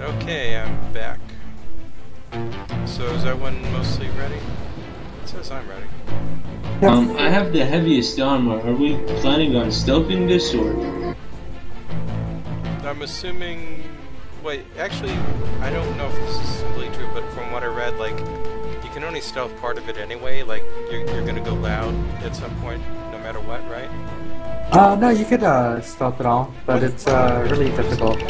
Okay, I'm back. So is that one mostly ready? It says I'm ready. Um, I have the heaviest armor. Are we planning on stealthing this or? I'm assuming. Wait, actually, I don't know if this is completely true, but from what I read, like, you can only stealth part of it anyway. Like, you're, you're gonna go loud at some point, no matter what, right? Uh, no, you could uh, stealth it all, but it's uh, really difficult.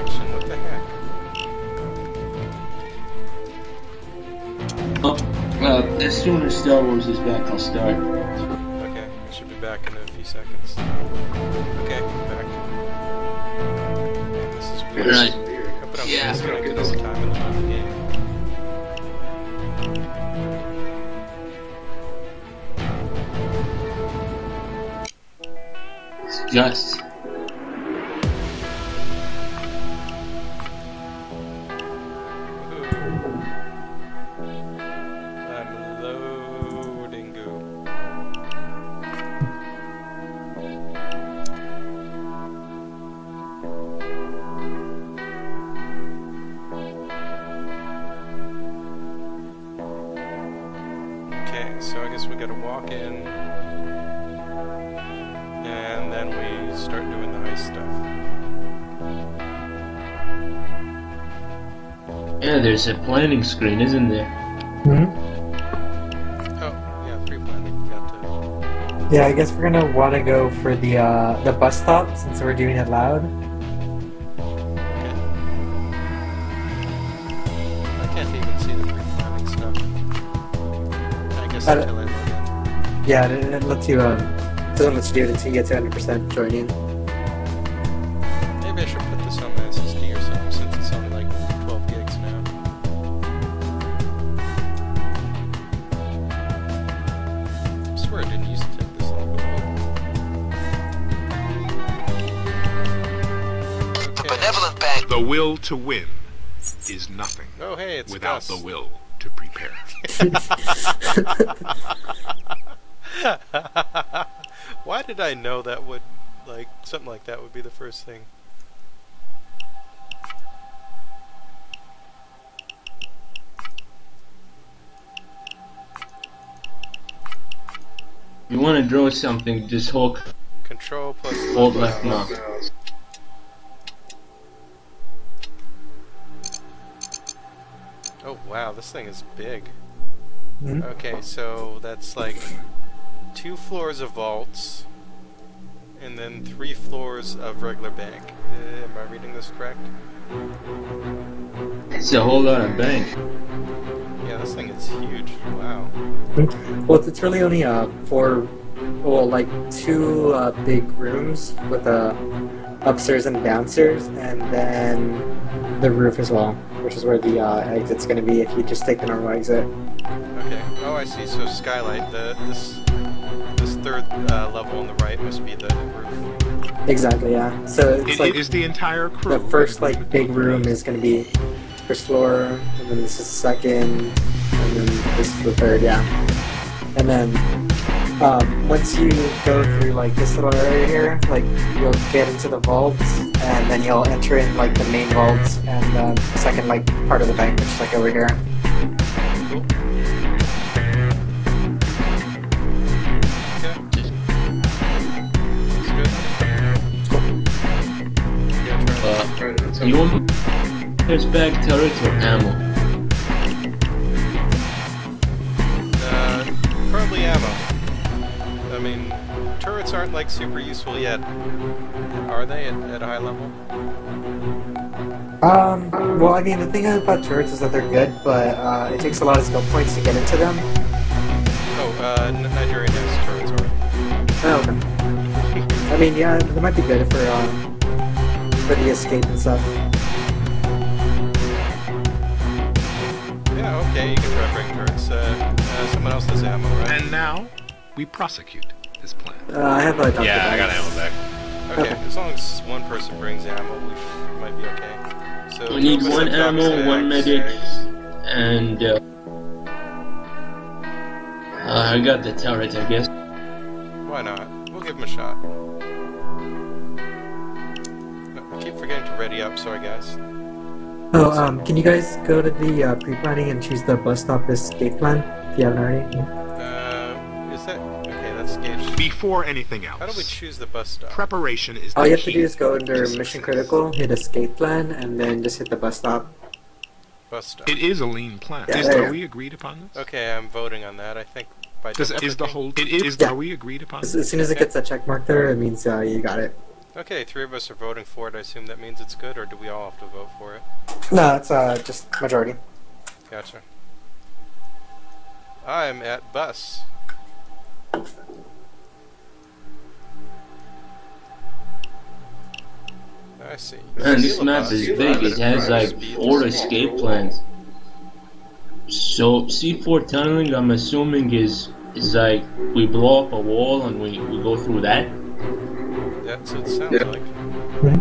Uh, as soon as Star Wars is back, I'll start. Okay, I should be back in a few seconds. Okay, back. Man, this is weird. Right. Hope I'm Yeah. just gonna get all the time in the game. Just. So I guess we gotta walk in. And then we start doing the heist stuff. Yeah, there's a planning screen, isn't there? hmm Oh, yeah, pre-planning. Got to. Yeah, I guess we're gonna want to go for the uh, the bus stop since we're doing it loud. I Uh, until I log in. Yeah, it, it lets you. Um, doesn't let you do it until you get to 100% joining. Maybe I should put this on my SSD or something since it's only like 12 gigs now. I swear I didn't used to take this long before. The benevolent bank. The will to win is nothing Oh, hey, it's without Gus. the will to prepare. Why did I know that would, like, something like that would be the first thing? You want to draw something, just hold, Control plus hold left mouse. Oh wow, this thing is big. Mhm. Okay, so that's like two floors of vaults, and then three floors of regular bank. Uh, am I reading this correct? It's a whole lot of bank. Yeah, this thing is huge. Wow. Well, it's really only uh four, well, like two uh, big rooms with a upstairs and downstairs, and then the roof as well, which is where the uh, exit's going to be if you just take the normal exit. Okay. I see. So skylight. The this this third uh, level on the right must be the roof. Exactly, yeah. So it's It like is the entire crew. the first like big room is going to be first floor, and then this is second, and then this is the third, yeah. And then um, once you go through like this little area here, like you'll get into the vaults, and then you'll enter in like the main vaults and um, second like part of the bank, which is like over here. Try it. You want there's bag turret or ammo? Uh, probably ammo. I mean, turrets aren't like super useful yet, are they? At, at a high level? Um, well, I mean, the thing about turrets is that they're good, but uh, it takes a lot of skill points to get into them. Oh, uh, N- Nigeria has turrets already. Oh, okay. I mean, yeah, they might be good for um, for the escape and stuff. Yeah, okay, you can try bringing turrets. Uh, uh, someone else has ammo, right? And now we prosecute this plan. Uh, I have a Dr. Yeah, I got ammo back. Okay, as long as one person brings ammo, we sh- might be okay. So We need two of us one ammo, Dr. one medic, and uh, uh, I got the turret, I guess. Why not? We'll give him a shot. Forgetting to ready up, sorry guys. Oh, um, can you guys go to the uh, pre-planning and choose the bus stop escape plan if you haven't already? Uh, is that okay? That's gauge. Before anything else, How do we choose the bus stop? preparation is All the you have to do is go under to mission critical, hit escape plan, and then just hit the bus stop. Bus stop. It is a lean plan. Yeah, is are we agreed upon this? Okay, I'm voting on that. I think by Does, is the whole it is Yeah. are we agreed upon As, this? as soon as it gets a check mark there, it means uh, you got it. Okay, three of us are voting for it. I assume that means it's good, or do we all have to vote for it? No, it's uh, just majority. Gotcha. I'm at bus. I see. Man, this map bus, is big. It has like speed. four escape plans. So C4 tunneling, I'm assuming is is like we blow up a wall and we, we go through that. That's what it sounds Yeah. like. Right.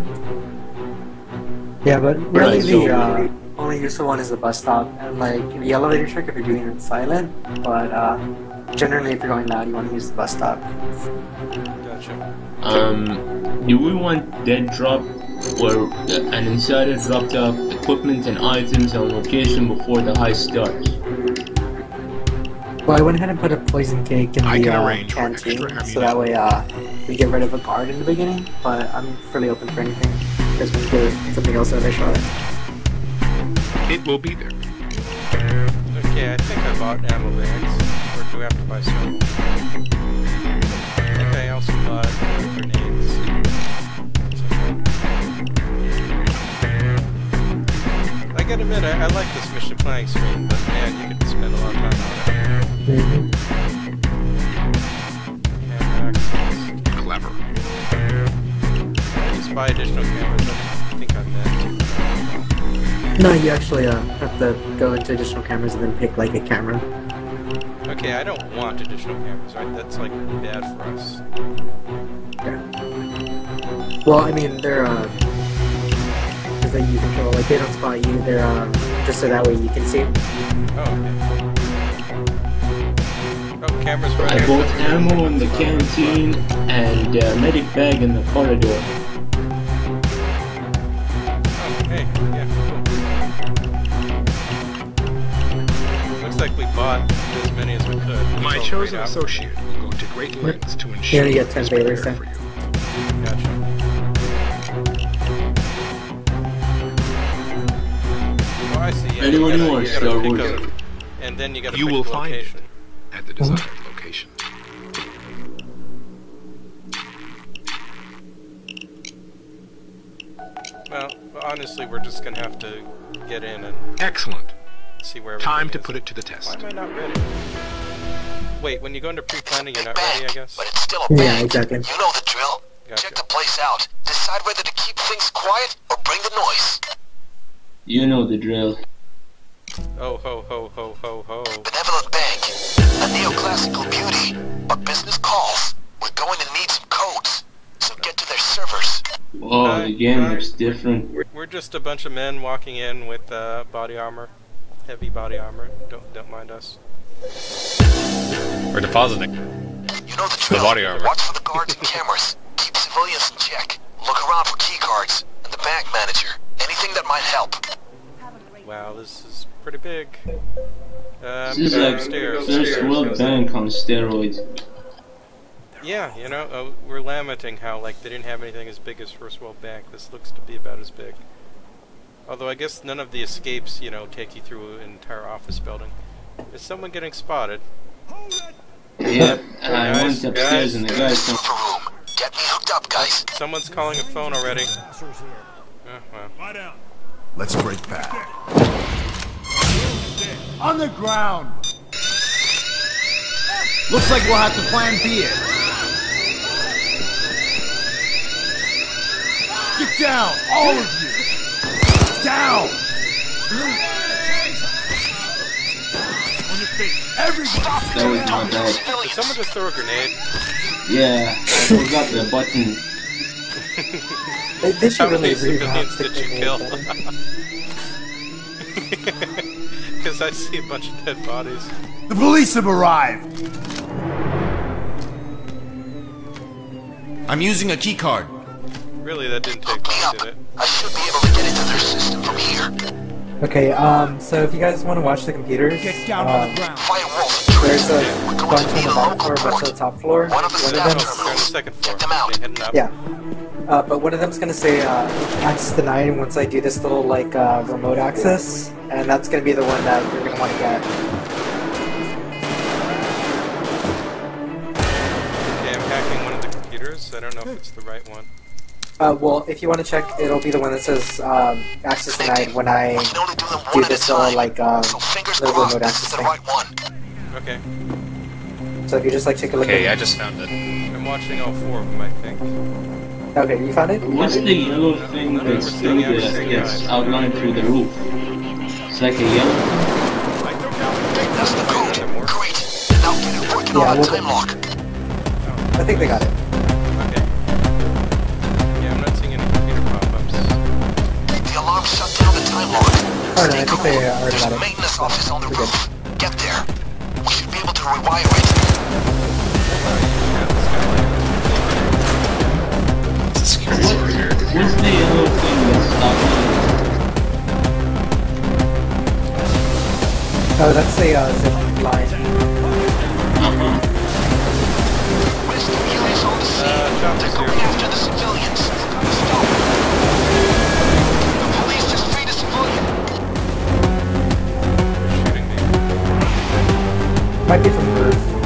Yeah, but really Right, the so- uh, only useful one is the bus stop and like the elevator trick if you're doing it silent. But uh, generally, if you're going loud, you want to use the bus stop. Gotcha. Um, do we want dead drop where an insider dropped off equipment and items on location before the heist starts? Well, I went ahead and put a poison cake in I the can uh, arrange for canteen, so that way uh, we get rid of a guard in the beginning. But I'm fairly open for anything. There's we do something else in the shot. It will be there. Okay, I think I bought ammo bags. Or do we have to buy some? I think I also bought grenades. I gotta admit, I, I like this mission planning screen, but man, you could spend a lot of time on it. Camera Clever. Just buy additional cameras. I think I meant. No, you actually uh, have to go into additional cameras and then pick like a camera. Okay, I don't want additional cameras, right? That's like bad for us. Well, I mean, they're uh, because they you control like they don't spot you. They're um, just so that way you can see. Oh, okay. Cameras right I bought ammo in the canteen and a medic bag in the corridor. Oh, hey, yeah, cool. Looks like we bought as many as we could. That's My chosen great associate will go to great lengths to ensure you get 10 it's favors prepared for you. Gotcha. Oh, I see. Anyone you gotta, more, Star Wars? And then you gotta You pick will the find it. location. at the desired honestly, we're just gonna have to get in and Excellent. see where Time to is. put it to the Why test. am I not ready? Wait, when you go into pre-planning, you're not ready, I guess? But it's still a Yeah, exactly. You know the drill. Gotcha. Check the place out. Decide whether to keep things quiet or bring the noise. You know the drill. Oh, ho, ho, ho, ho, ho. Benevolent Bank. A neoclassical beauty. But business calls. We're going to need some codes. So get to their servers. Oh, the game looks different. We're just a bunch of men walking in with uh, body armor, heavy body armor. Don't don't mind us. We're depositing. You know the drill. body armor. Watch for the guards and cameras. Keep civilians in check. Look around for key cards. And the bank manager. Anything that might help. Wow, this is pretty big. Uh, I'm This is like upstairs. First World Bank on steroids. Yeah, you know, uh, we're lamenting how like they didn't have anything as big as First World Bank. This looks to be about as big. Although I guess none of the escapes, you know, take you through an entire office building. Is someone getting spotted? Yep, I Guys, went upstairs and the guy Server come. Get me hooked up, guys. Someone's calling a phone already. Oh, well. Let's break bad. On the ground! Looks like we'll have to plan B it. Down, all of you! Down! On your feet, everybody! That was not bad. Did someone just throw a grenade? Yeah, I forgot the button. They, they should How many really revamp civilians did you kill? Because I see a bunch of dead bodies. The police have arrived! I'm using a keycard. Really, that didn't take long, did it? I should be able to get into their system from here. Okay, um, so if you guys want to watch the computers, Get down on um, the ground. There's a We're going bunch on the bottom floor, a bunch on the top floor. One of the One of They're on the second floor. Get them out. They heading up. yeah. Uh, but one of them's gonna say uh, access denied once I do this little like uh, remote access, and that's gonna be the one that you're gonna want to get. Okay, I'm hacking one of the computers. I don't know if it's the right one. Uh, well, if you want to check, it'll be the one that says um, access denied when I We can only do them do one at a this little like um, So fingers the crossed remote access thing. right one. Okay, So if you just like take a look Okay, I just found it. I'm watching all four of them. I think. Okay, you found it? What's the yellow thing that's through the, gets outlined through the roof? It's like a yellow. That's the code. Great. Now get it working Yeah, on the well- time lock. I think they got it. Lock. Oh, no, Stay I think they already There's got a it. maintenance office on the We're good. roof. Get there. We should be able to rewire it. Yeah, the. It's a security What, here. what's the yellow thing that's outlined? Oh, that's a uh, zip line. Uh-huh. Rescue units on the scene. Uh, They're here. going after the civilians. Stop. Might be from the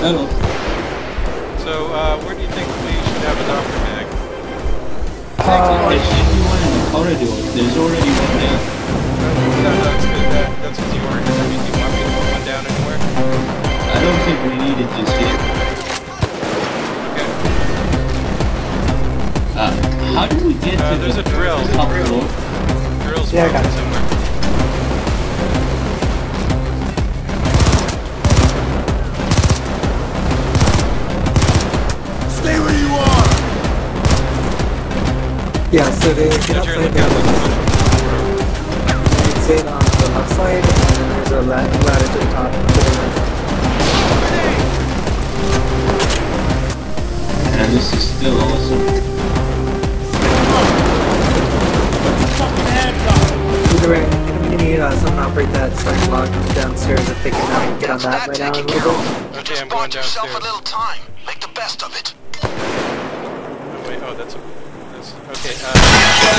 Jerry. Hello. So, uh, where do you think we should have a doctor bag? Uh, There should be one in the corridor. There's already one there. No, no, that's good. That, that's because you ordered it. I mean, do you want me to put one down anywhere? I don't think we need it just yet. Okay. Uh, how do we get Uh, to there's the a drill. top floor? Drill's Yeah, I got probably it. somewhere. Yeah, so they get Yeah, Jerry, outside look there. out. Look out. Exit on the left side, and then there's a ladder to the top. to the left. And this is still awesome. Put your fucking hands up. Either way, I'm gonna need uh, someone to operate that second lock downstairs if they can uh, get on that that right now. taken a care little of. bit. You Okay, just I'm going bought yourself a little time. Make the best of it. Oh, wait, oh, that's a... That's, okay, uh...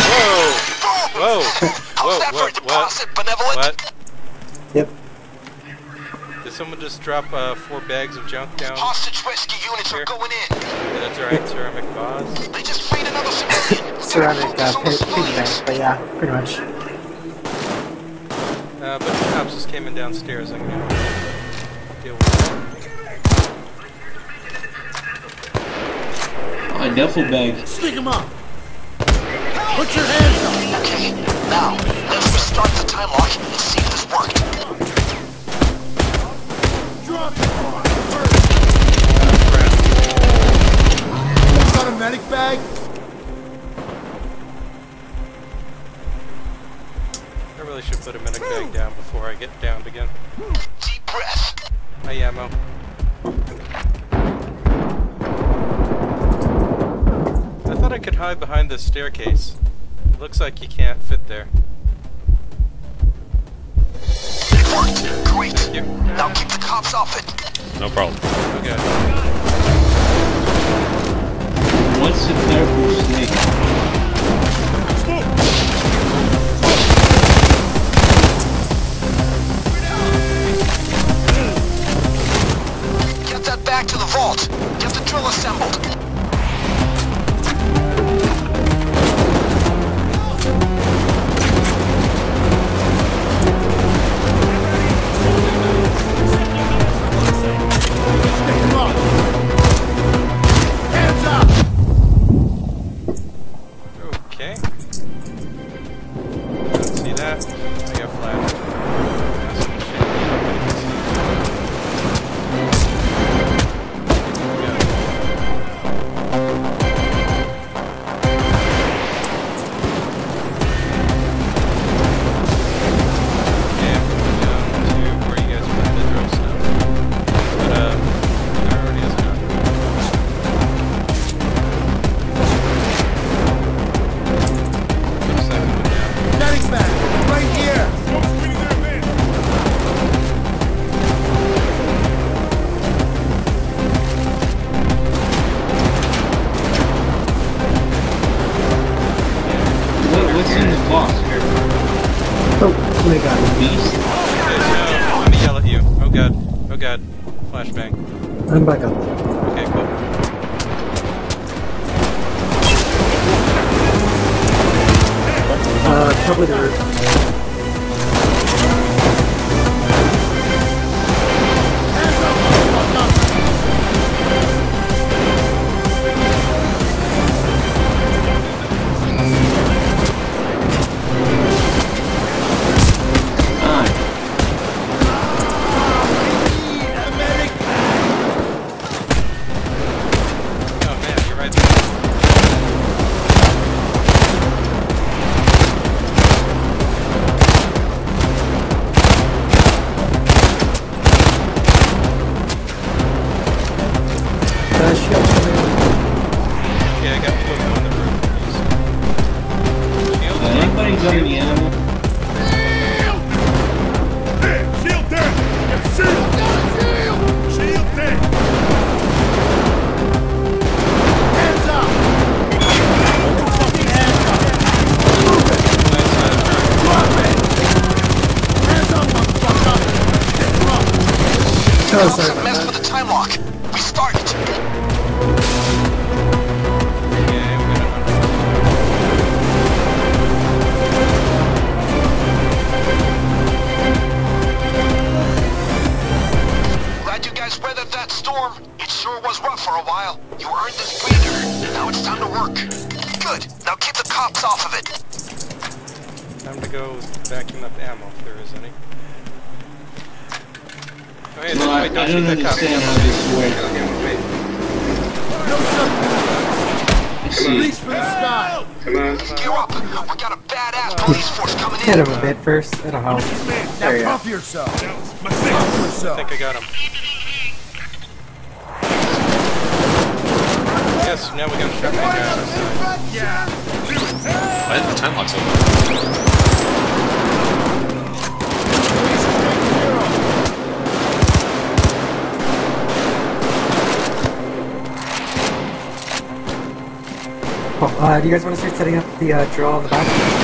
Whoa! Whoa! How's Whoa, that a what, deposit, what? benevolent? What? Yep. Did someone just drop, uh, four bags of junk down? Hostage rescue units Here. are going in. Yeah, that's alright, ceramic vase. They just freed another civilian. Ceramic uh, Focus pig, on the piggy bank, but yeah, pretty much. Uh, but the cops just came in downstairs. I'm gonna deal with that. A duffel bag. Stick 'em up. Put your hands up. Okay, now let's restart the time lock and see if this worked. Drop it. Crap. Got a medic bag? I really should put a medic bag down before I get downed again. Deep breath. Hi, ammo. I thought I could hide behind this staircase. Looks like you can't fit there. It worked! Great! Now keep the cops off it! No problem. Okay. What's in there for Snake? Get that back to the vault! Get the drill assembled! probably the route. I don't understand how this works. Police the sky! Come on. Gear up! We got a badass police force coming in! Hit him a bit first. It'll help. There now puff yourself! Yourself! I think I got him. Yes, now we got him. Yeah! Why is the time lock's open? Oh, uh, do you guys want to start setting up the uh, drill on the back?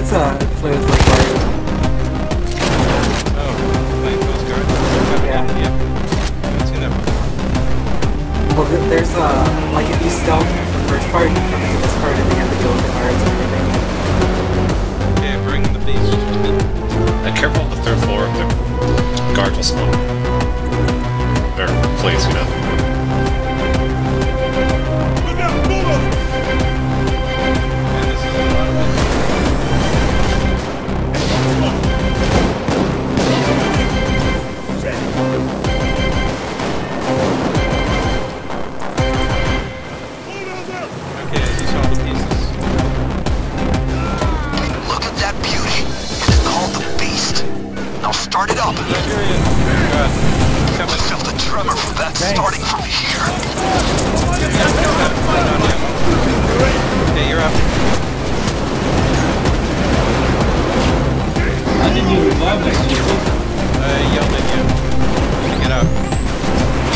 guitar a.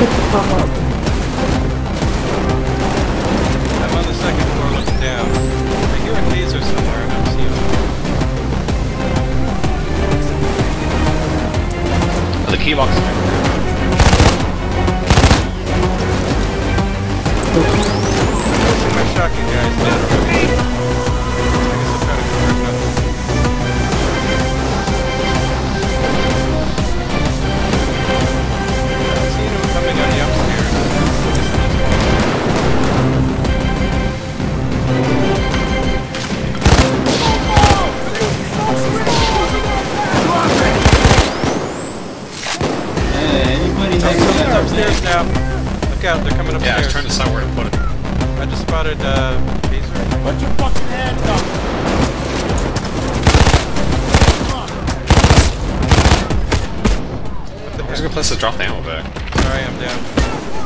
что-то попало.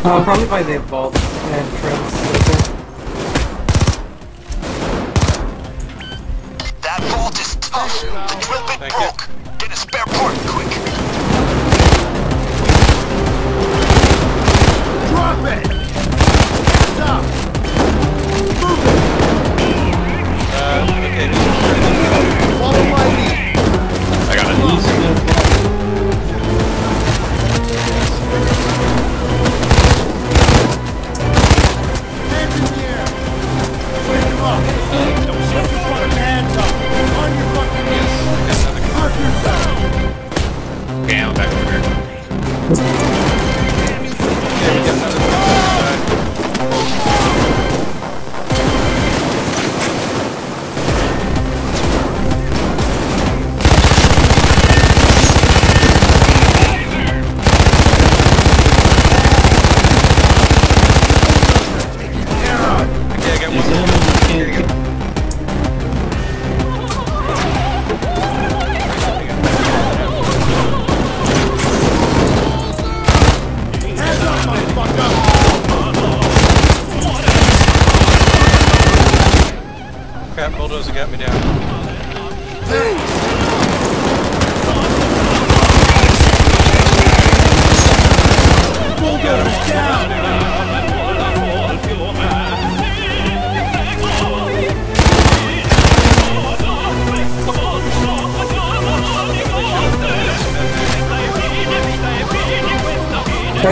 Uh, probably by the ball.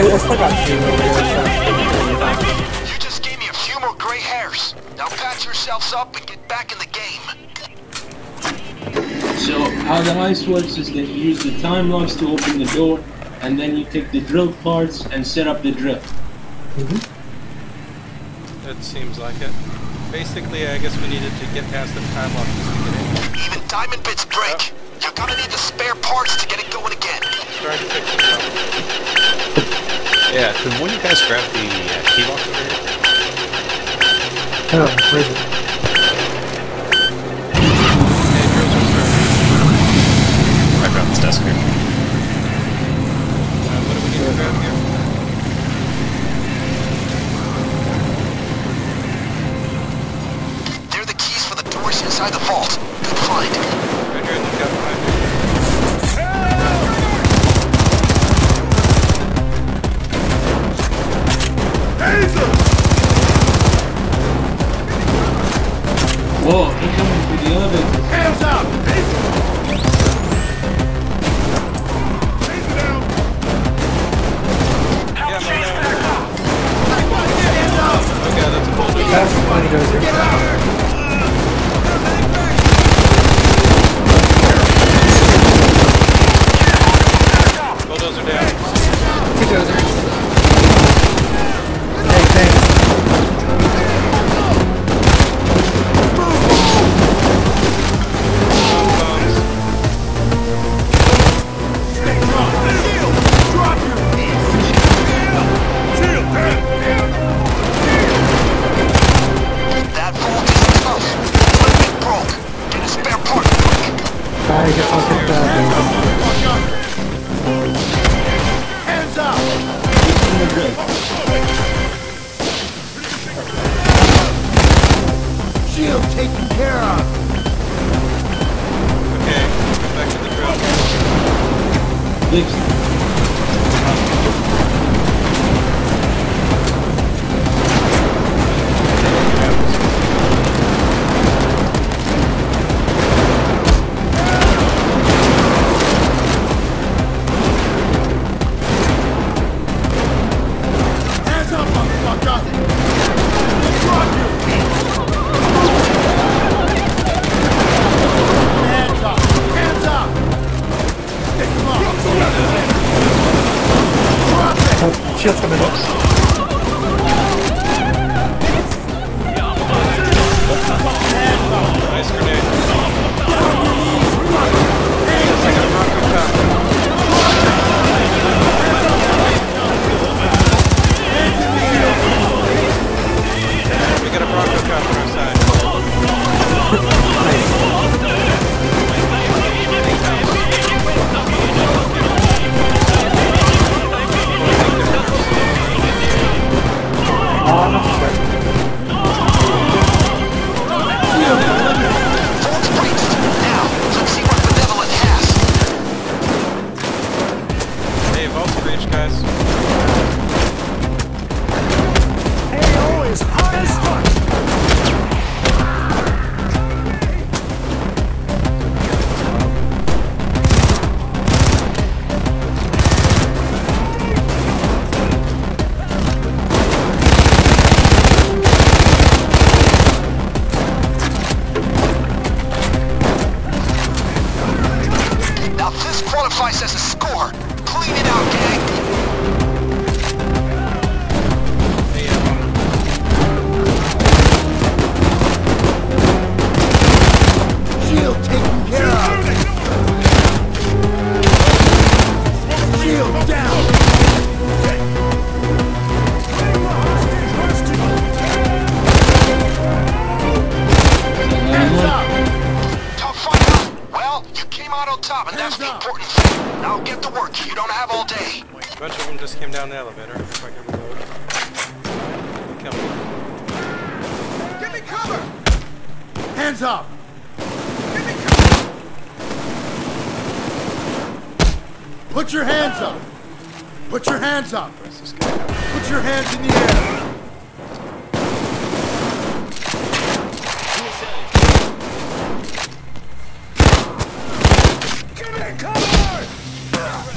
esta canción. You just gave me a few more gray hairs. Now patch yourselves up and get back in the game. So how the ice works is that you use the time locks to open the door, and then you take the drill parts and set up the drill. Mm -hmm. That seems like it. Basically, I guess we needed to get past the time lock just to get in. Even diamond bits break. Yeah. You're gonna need the spare parts to get it going again. To fix it up. Yeah, can one of you guys grab the uh, key lock over here? Oh, where is it?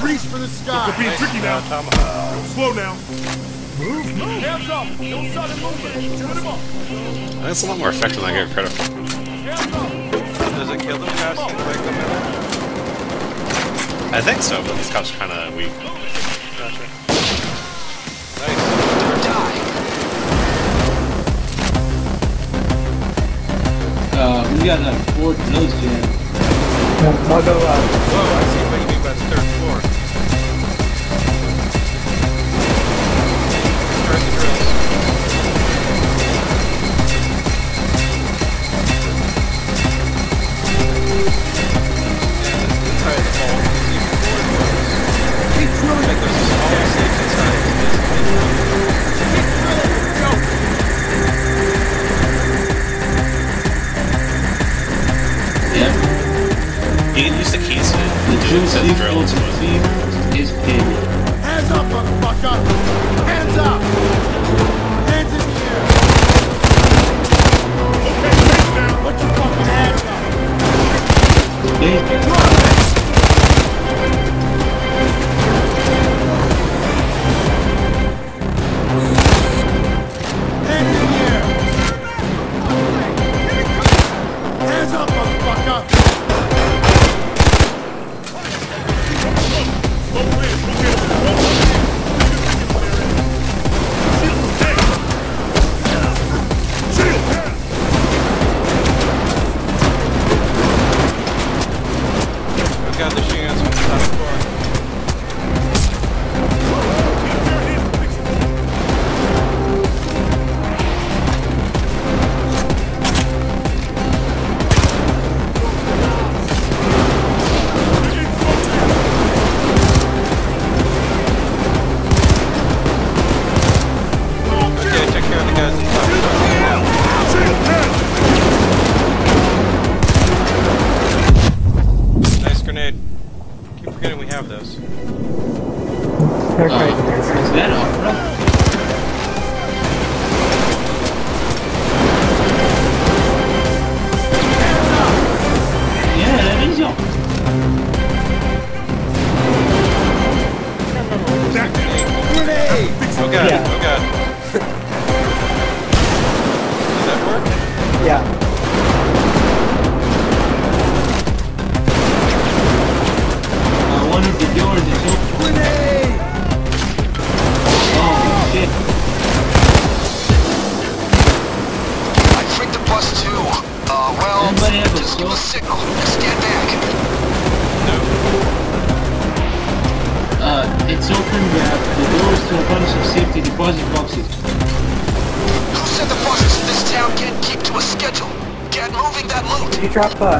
Reach for the sky. We're being tricky now. Slow now. Move, move. Hands up. Movement. Him up. That's a lot more effective than I get credit for. Does it kill them I? I think so, but these cops are kind of weak. Gotcha. Nice. Uh, we got a four of jam. I'll go out. Whoa, I see what you mean by the third. Just equal to zero. capa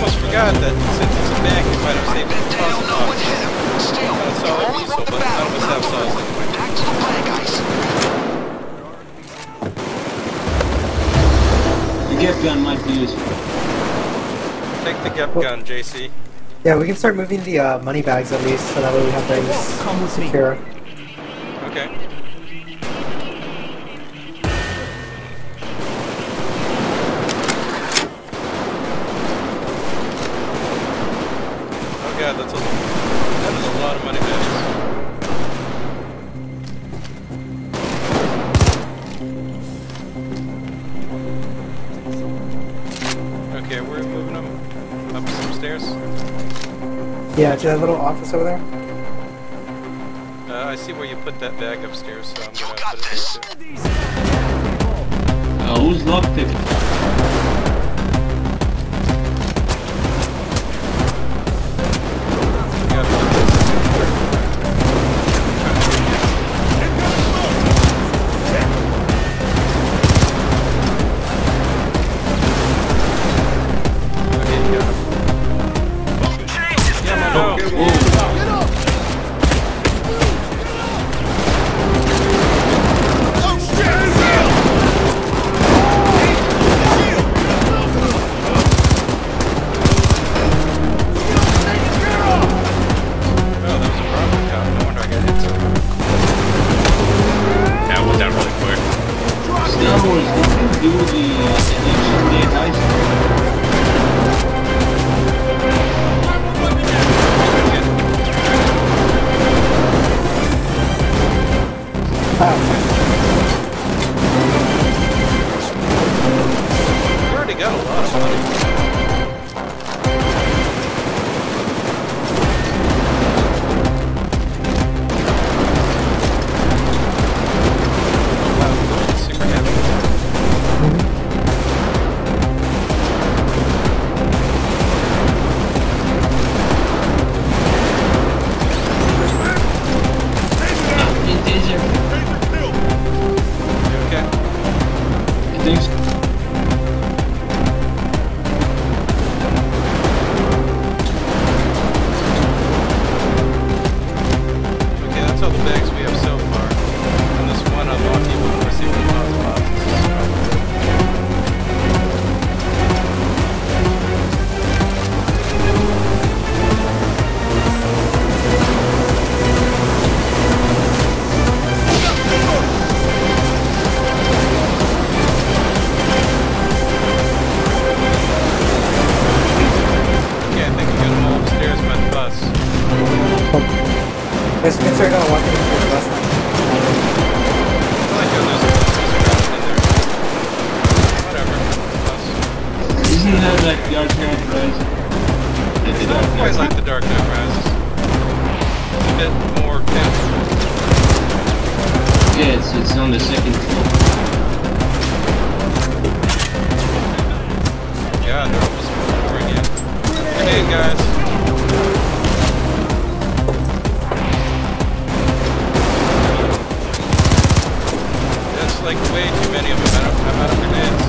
almost forgot that since it's a mag, it might have saved the They don't puzzle know what box. hit him. Still, That's all only useful, but none battle. of us have saws anyway. Back to the play, guys. The gift gun might be useful. Take the GEP gun, JC. Yeah, we can start moving the uh, money bags at least, so that way we have things secure. Stairs. Yeah, to that little office over there. Uh, I see where you put that bag upstairs, so I'm You gonna got put it this. there too. Uh, who's lockpick? We Yeah, it's, it's on the second floor. Yeah, they're almost pouring in. Grenade, guys. That's like way too many of them. I'm out of, I'm out of grenades.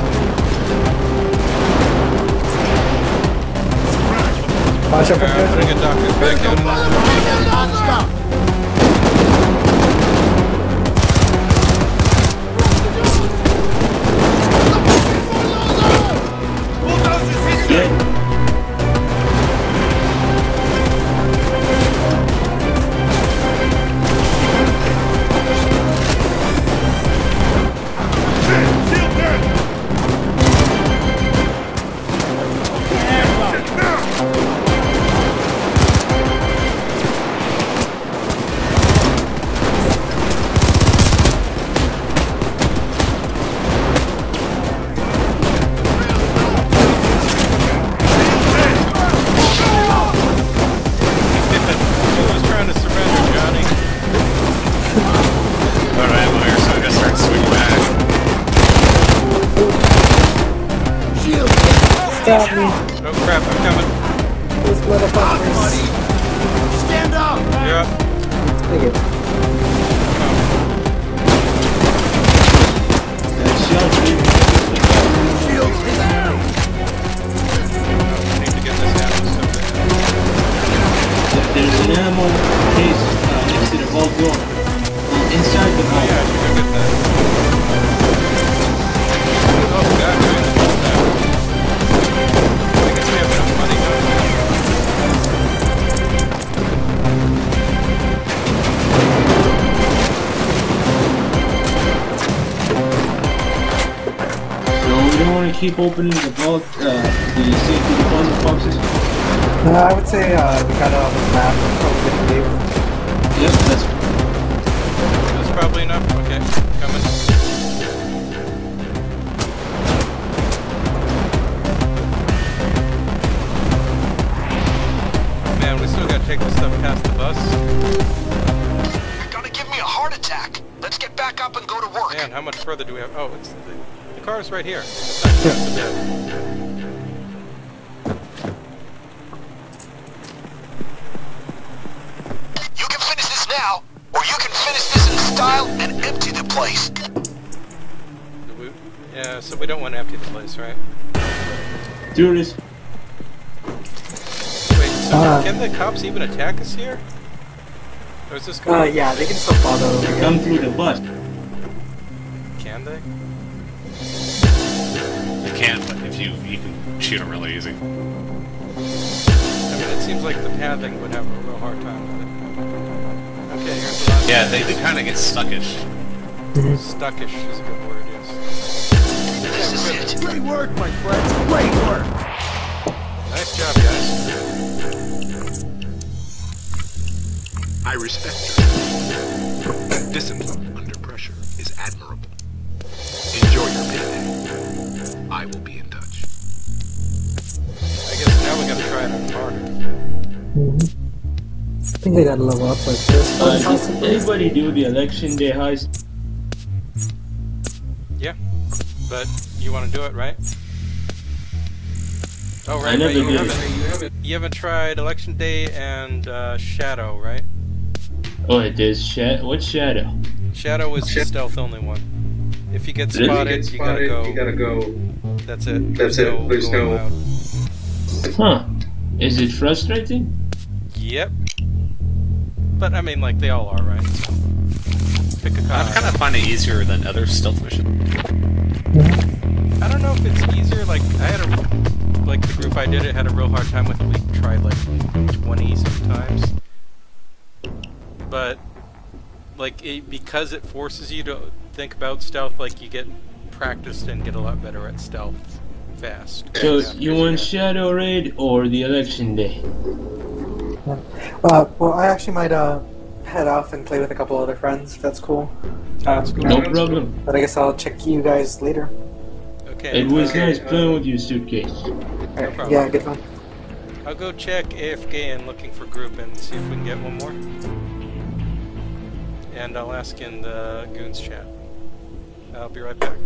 Watch out for Alright, I'm gonna get Doctor back in. Stop me. Oh crap, I'm coming. These motherfuckers. Stand up. You're up. Thank you. That shell didn't need to get this ammo so bad. There's an ammo case uh, next to the vault door. Uh, inside the Oh yeah, I should go get that. Oh god, want to keep opening the vault, uh, the safety deposit boxes. Uh, I would say uh, we got it on the map. Probably didn't leave. Yep, that's That's probably enough. Okay, coming. Man, we still gotta take this stuff past the bus. You're gonna give me a heart attack. Let's get back up and go to work. Man, how much further do we have? Oh, it's the, the car's right here. That's just a bit. You can finish this now, or you can finish this in style and empty the place. We- Yeah, so we don't want to empty the place, right? do this. Wait, so Uh. can the cops even attack us here? Or is this Uh, yeah, they can still follow. Come through the bus. Can they? You can, but if you you can shoot them really easy. I mean, it seems like the pathing would have a real hard time with it. Okay, here's the last Yeah, they do kind of get stuckish. Stuckish is a good word, yes. This is it. Great work, my friends. Great work. Nice job, guys. I respect your discipline I think they gotta level up like this. Uh, did anybody do the election day heist? Yeah, but you want to do it, right? Oh, right. I never you, did. haven't, you, haven't, you haven't tried Election Day and uh, Shadow, right? Oh, it is Sha- What's Shadow? Shadow is the stealth only one. If you get Really? spotted, you gotta go. You gotta go. That's it. That's There's it. no There's no- loud. Huh. Is it frustrating? Yep. But I mean, like they all are, right? So, pick a I cop. kind of find it easier than other stealth missions. I don't know if it's easier. Like I had a like the group I did it had a real hard time with it. We tried like twenty sometimes, but like it, because it forces you to think about stealth. Like you get practiced and get a lot better at stealth fast. So you want Shadow Raid or the election day? Uh, well, I actually might uh head off and play with a couple other friends. If that's cool. That's cool. No problem. But I guess I'll check you guys later. Okay. It was uh, nice playing with you, suitcase. Alright, problem. yeah, good fun. I'll go check AFK and looking for group and see if we can get one more. And I'll ask in the goons chat. I'll be right back.